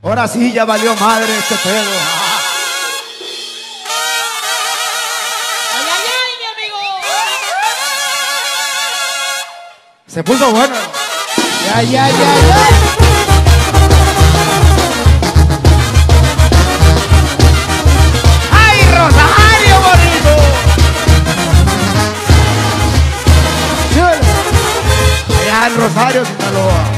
Ahora sí ya valió madre este pedo. ¡Ay, ay, ay, mi amigo! Se puso bueno. ¡Ay, Rosario bonito! Allá en Rosario, Sinaloa.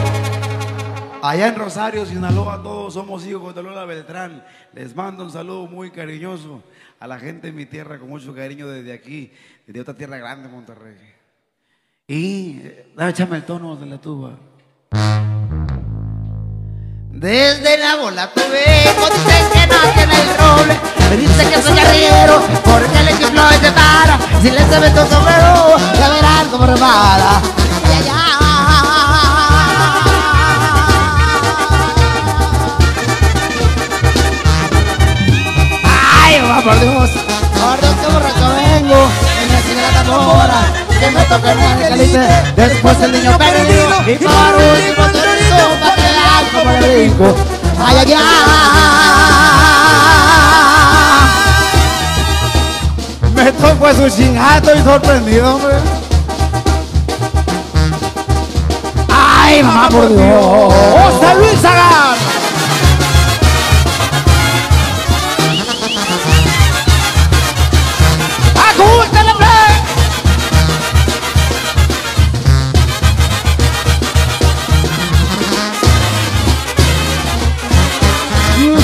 Allá en Rosario, Sinaloa, todos somos hijos de Lola Beltrán. Les mando un saludo muy cariñoso a la gente de mi tierra, con mucho cariño desde aquí, desde otra tierra grande, Monterrey. Y, eh, échame el tono de la tuba. Desde la bola tu vengo, dicen que no tiene el roble. Me dice que soy guerrero, porque le chifló y se para. Si le se ve tu sombrero, ya verán cómo repara. Por Dios, por Dios, que borracho vengo. En la ciudad tambora, que me toque el caliente. Después el niño perdido, y por último rico, cómo le brinco. Ay, ay, ay. Me tocó su chingato y sorprendido, hombre. Ay, mamá, por Dios. ¡José Luis Sagar!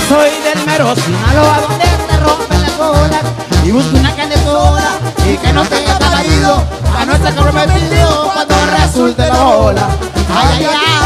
Soy del mero Sinaloa donde te rompen las bolas y busco una canesola y que no tenga marido a no estar comprometido cuando resulte la bola. Ay, ay.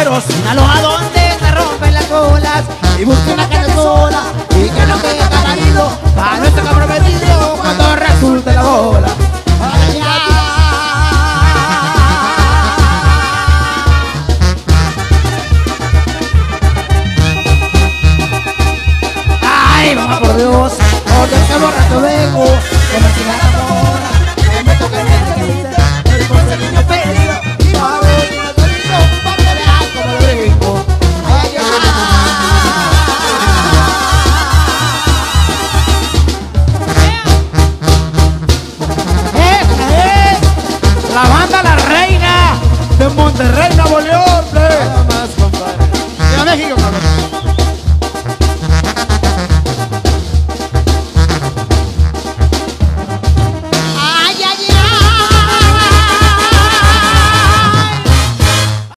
mero Sinaloa donde se rompen las olas y busco una canesola y que no tenga marido para no estar comprometido cuando resulte la bola. Ay, mamá, por Dios,